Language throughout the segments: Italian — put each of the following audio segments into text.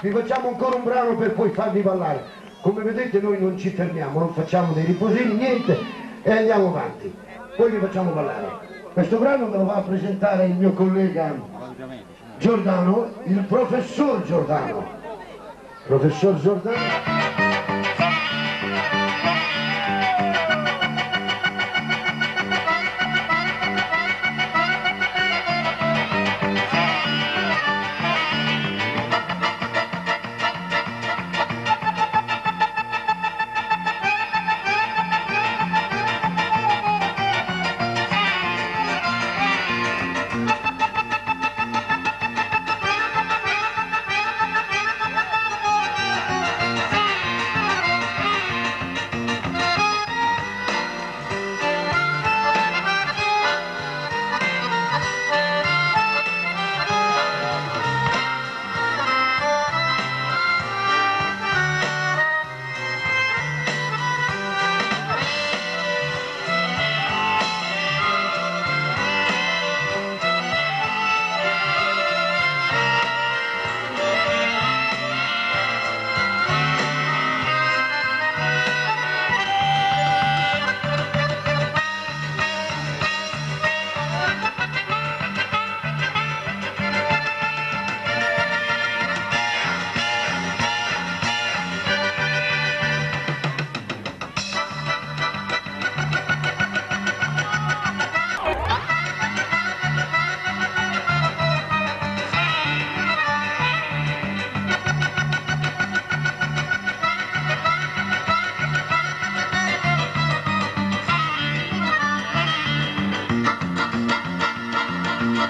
Vi facciamo ancora un brano per poi farvi ballare. Come vedete noi non ci fermiamo, non facciamo dei riposini, niente, e andiamo avanti. Poi vi facciamo ballare. Questo brano me lo va a presentare il mio collega Giordano, il professor Giordano. Professor Giordano.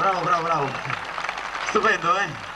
bravo, bravo, bravo. Stupendo, eh?